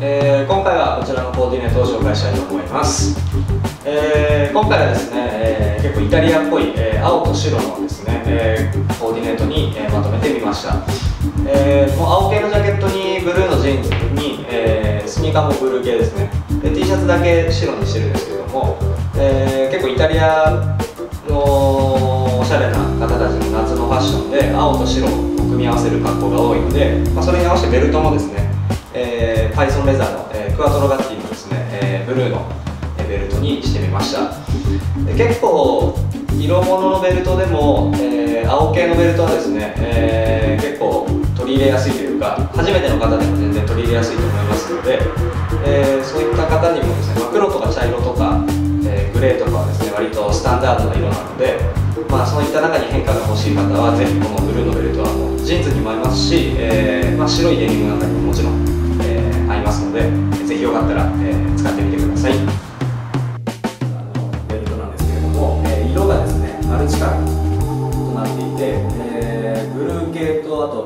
えー、今回はこちらのコーディネートを紹介したいと思います、えー、今回はですね、えー、結構イタリアっぽい、え青と白のですね、えコーディネートに、えまとめてみました、えもう青系のジャケットにブルーのジーンズに、えスニーカーもブルー系ですね。で T シャツだけ白にしてるんですけども、え結構イタリアのおしゃれな方たちの夏のファッションで青と白を組み合わせる格好が多いので、まあ、それに合わせてベルトもですね、えー、パイソンレザーの、えー、クワトロガッティのですね、えー、ブルーのベルトにしてみました。結構色物のベルトでも、えー、青系のベルトはですね、えー、結構取り入れやすいというか初めての方でも全然取り入れやすいと思いますので、えー、そういった方にもですね、まあ、黒とか茶色とか、えグレーとかはですね割とスタンダードな色なのでまあ、そういった中に変化が欲しい方はぜひこのブルーのベルトはもうジーンズにも合いますし、え、まあ、白いデニムなんかにものでぜひよかったら、えー、使ってみてください。あのベルトなんですけれども、え色がですねマルチカラーとなっていて、えブルー系とあと